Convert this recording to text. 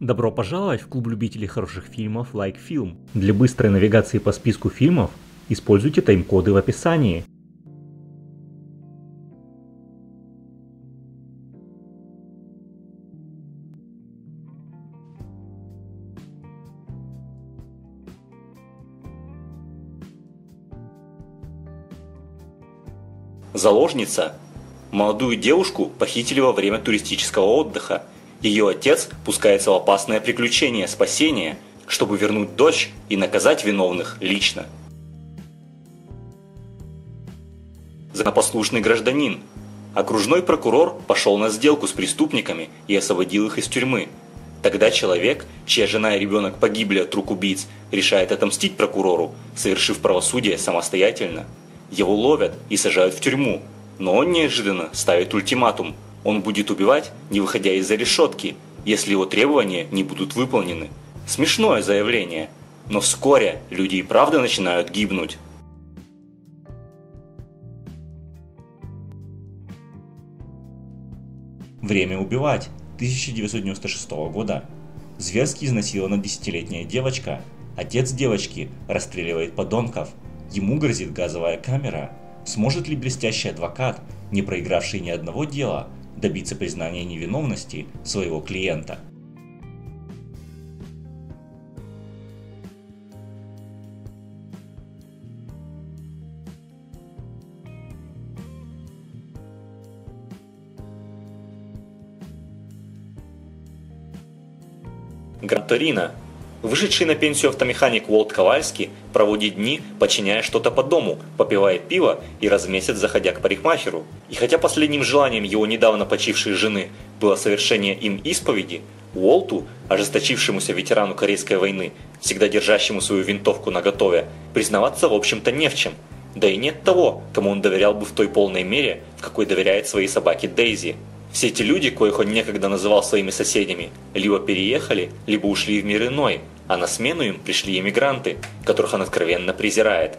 Добро пожаловать в клуб любителей хороших фильмов Like Film. Для быстрой навигации по списку фильмов используйте тайм-коды в описании. Заложница. Молодую девушку похитили во время туристического отдыха. Ее отец пускается в опасное приключение спасения, чтобы вернуть дочь и наказать виновных лично. Законопослушный гражданин. Окружной прокурор пошел на сделку с преступниками и освободил их из тюрьмы. Тогда человек, чья жена и ребенок погибли от рук убийц, решает отомстить прокурору, совершив правосудие самостоятельно. Его ловят и сажают в тюрьму, но он неожиданно ставит ультиматум. Он будет убивать, не выходя из-за решетки, если его требования не будут выполнены. Смешное заявление, но вскоре люди и правда начинают гибнуть. Время убивать 1996 года. Зверски изнасилована десятилетняя девочка. Отец девочки расстреливает подонков. Ему грозит газовая камера. Сможет ли блестящий адвокат, не проигравший ни одного дела, добиться признания невиновности своего клиента? Гран Торино. Вышедший на пенсию автомеханик Уолт Ковальский проводит дни, подчиняя что-то по дому, попивая пиво и раз в месяц заходя к парикмахеру. И хотя последним желанием его недавно почившей жены было совершение им исповеди, Уолту, ожесточившемуся ветерану Корейской войны, всегда держащему свою винтовку наготове, признаваться в общем-то не в чем. Да и нет того, кому он доверял бы в той полной мере, в какой доверяет своей собаке Дейзи. Все эти люди, коих он некогда называл своими соседями, либо переехали, либо ушли в мир иной, а на смену им пришли эмигранты, которых он откровенно презирает.